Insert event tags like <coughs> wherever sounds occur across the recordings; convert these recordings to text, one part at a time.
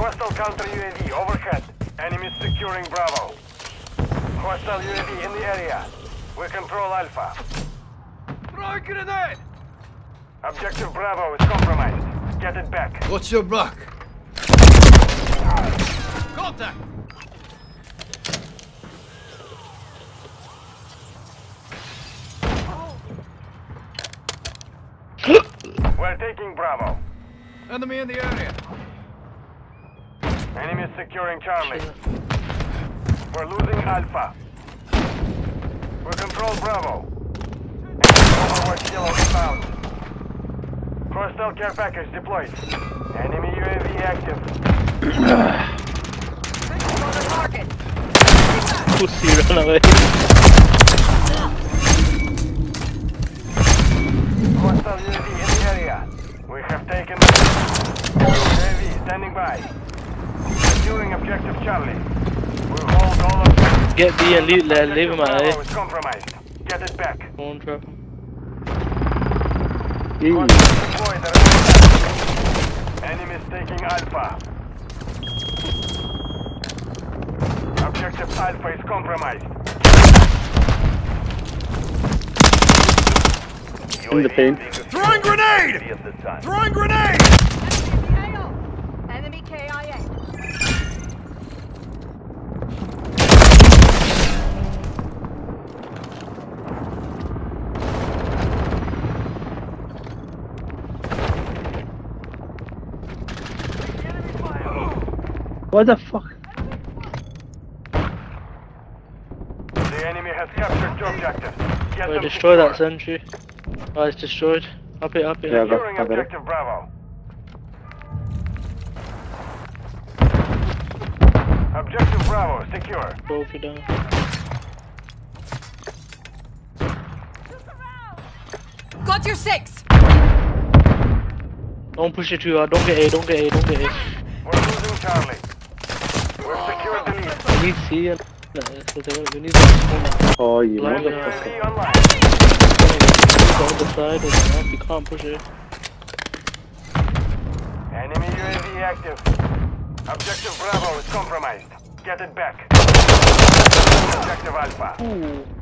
Hostile counter UAV overhead. Enemies securing Bravo. Hostile UAV in the area. We control Alpha. Throw a grenade! Objective Bravo is compromised. Get it back. What's your back? Contact! We're taking Bravo. Enemy in the area. Enemies securing Charlie. We're losing Alpha. We control Bravo. Overwatch Kilo inbound. Hostile care package deployed. Enemy UAV active. Pussy, run away. Hostile UAV in the area. We have taken UAV standing by. Securing objective Charlie. We hold all objectives. Get the elite there, leave him Objective at Bravo compromised. Get it back. A. Won't drop him. Hostiles deployed at Enemies taking Alpha. Objective Alpha is compromised. In the paint. Throwing grenade! Throwing grenade! What the fuck? The enemy has captured two objectives. Get Wait, them destroy that sentry. Oh, it's destroyed. Up it, up it. Yeah, up it. Securing I got it. objective Bravo. Objective Bravo secure. Trophy down. Got your six. Don't push it too hard. Don't get A, don't get A, don't get A. We're losing Charlie. We need C and uh, so they, we need to Oh, you motherfucker. Online. the side something. You can't push it. Enemy UAV active. Objective Bravo is compromised. Get it back. Objective Alpha. Ooh.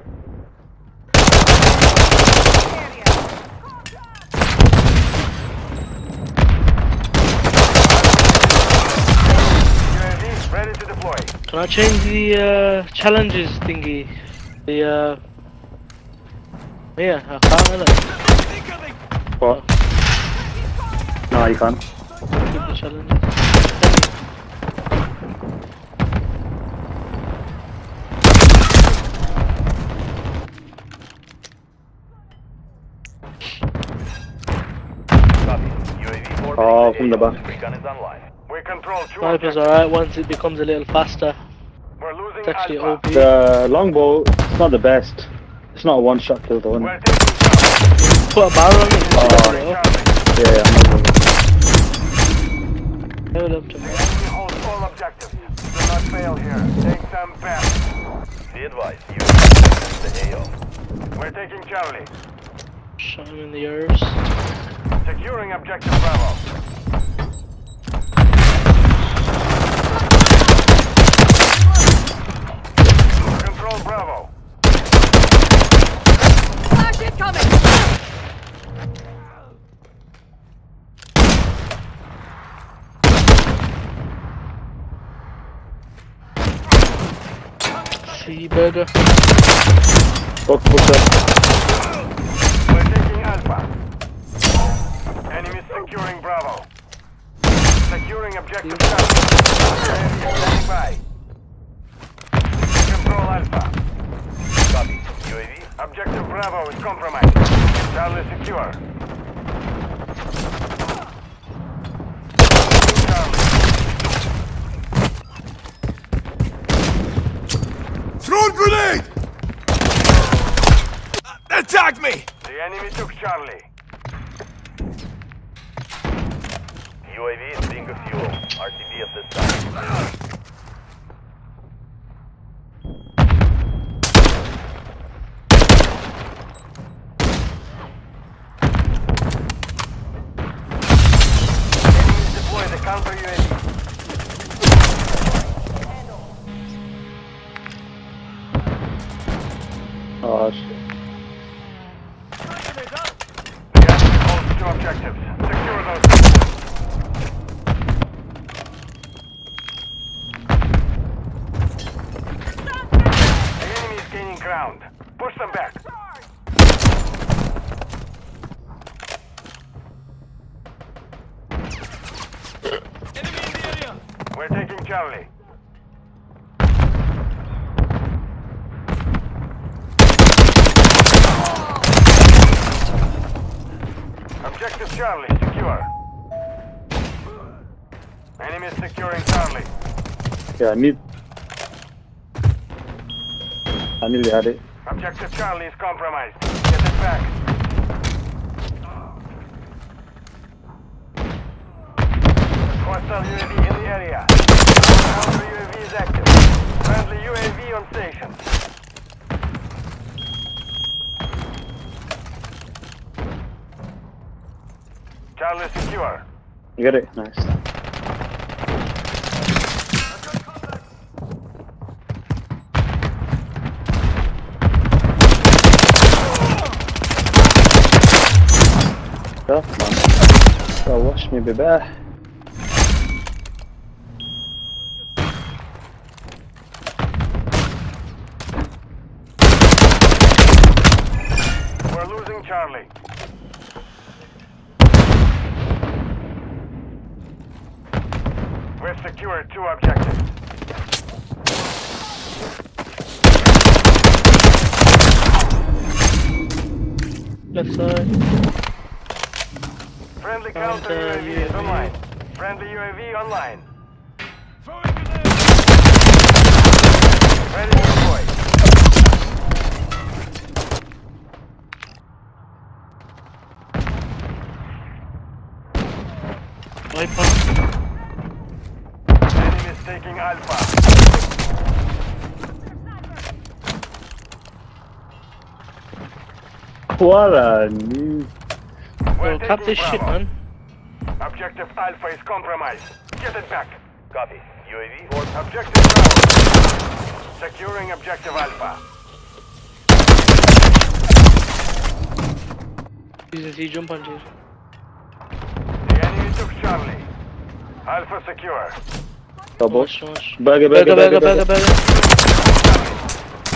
UAV deploy. Can I change the uh, challenges thingy? The uh. Yeah, I can't really. What? No, you can't. Keep the challenges. Oh, from the back. We control Sniper's alright once it becomes a little faster. We're losing It's actually Alpha. OP. The longbow, it's not the best. It's not a one shot kill though. We're innit? Put a barrel on it. Oh. Yeah, yeah, I'm not gonna- Level up to The enemy all objectives. Do not fail here. Take them back. Be advised, you the AO. We're taking Charlie. shot him in the ears. Securing objective Bravo. Control Bravo. Flash incoming. See burger. Fuck, fuck up. We're taking Alpha. Enemies securing Bravo. Securing objective Charlie. Enemy standing by. Control Alpha. Copy. UAV. Objective Bravo is compromised. Charlie secure. Charlie. Throwing grenade! Attack me! The enemy took Charlie. UAV is being fuel. RTB at this time. Enemy objectives. Secure those. The enemy is gaining ground. Push them back. We're taking Charlie. Objective Charlie, secure. Enemy securing Charlie. Yeah, I need. I nearly had it. Objective Charlie is compromised. Get it back. Hostile UAV in the area. Counter UAV is active. Friendly UAV on station. Charlie secure. You get it? Nice. Tough man. So watch me be better. We're losing Charlie. We've secured two objectives. Left side. Friendly counter uh, Counter UAV is online. Friendly UAV online. Ready to deploy. Wiper. Enemy is taking Alpha. What a new. We're Yo, cap taking this shit, man. Objective Alpha is compromised. Get it back. Copy. UAV or Objective Bravo. Securing Objective Alpha. Using C jump on Jason. The enemy took Charlie. Alpha secure. Double.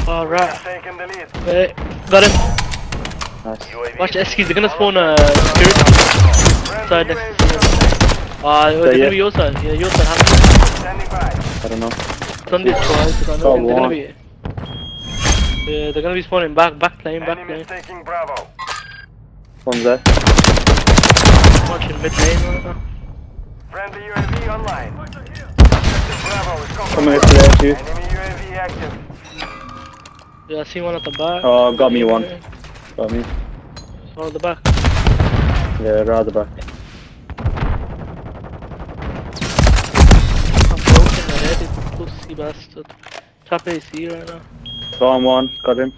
Alright. Taking the lead. Wait. Got him. Nice. UAV. Watch Eskies, they're gonna spawn uh, security. Friendly Side next on station. Ah, they're gonna be your side. Yeah, your side. Have I don't know. done this twice. I Got know they're gonna be. Yeah, they're gonna be spawning back, back lane, back Enemy lane. taking Bravo. One's there. Watching mid lane right now. Friendly UAV online. Coming compromised. to there, you. Enemy UAV active. Yeah, I see one at the back. Oh, got me one. Got me. One at the back. Yeah, rather back. I'm broken already, pussy bastard. Trap AC right now. Got on one. Got him.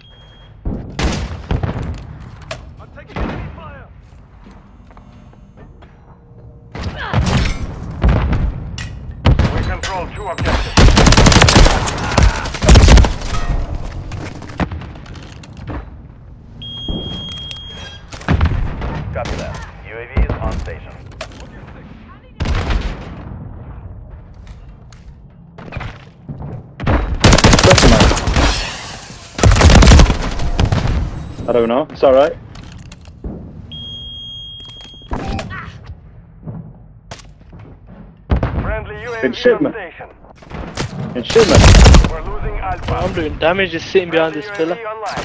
I don't know. It's alright. Friendly UAV Good shit, on man. station. And shit, man. We're losing Alpha. I'm doing damage just sitting behind Friendly this pillar. UAV online.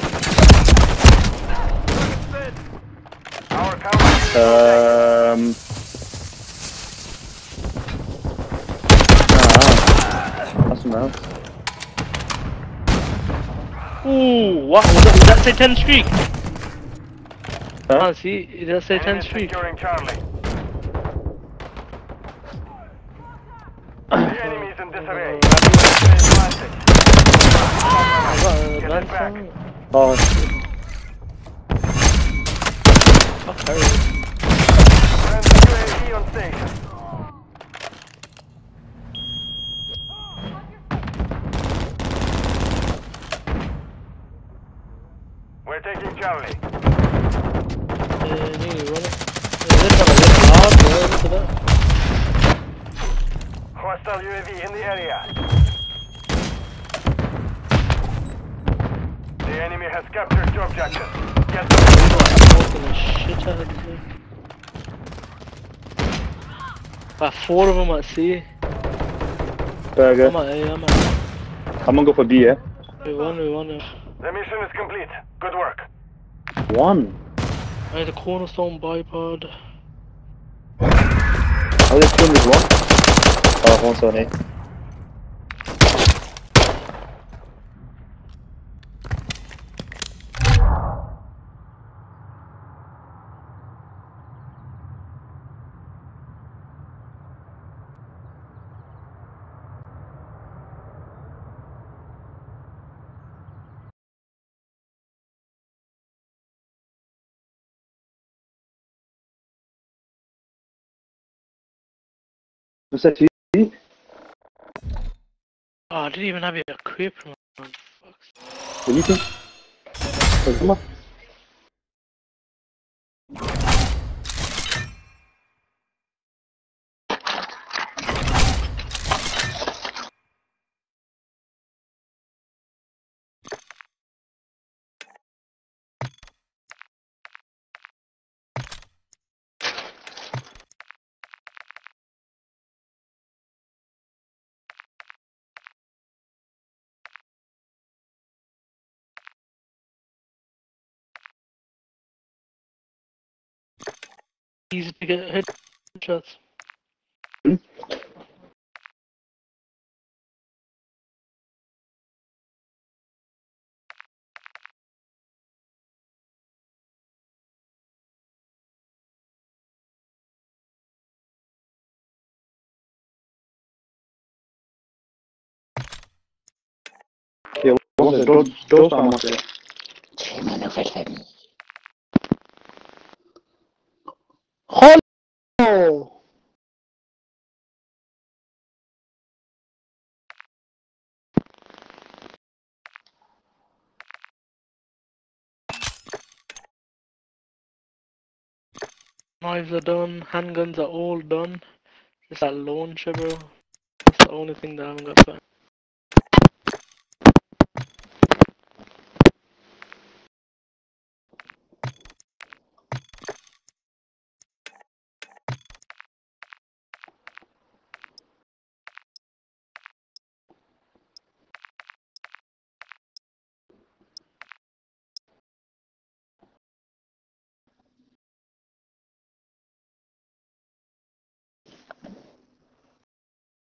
Our counter UAV is Um. Ah, that's something else. Ooh, what was that? Say 10 streak? Huh? Can't see. Did that say 10 streak? securing Charlie. The <coughs> enemy is in disarray. Advantage. I got a Get it lance back. on. Oh, shit. Oh, Fuck her. Friendly UAV on station. We're taking Charlie. Uh, nearly running. Uh, this one a bit loud, bro. Look at that. Hostile UAV in the area. The enemy has captured your objective. Get them. Smoking the shit out of this thing. About four of them at C. Burger. I'm at A, I'm at I'm gonna go for B, yeah? We won, we won. The mission is complete. Good work. One. I had a cornerstone bipod. I'll let two this oh, one. Oh, one's on A. What's that to you? Oh, I didn't even have it equipped, man. Fuck's Anything? Oh, come on. Easy to get headshots. Yeah, what's it? Door, door spam Knives are done, handguns are all done. Just that launcher, bro. That's the only thing that I haven't got back.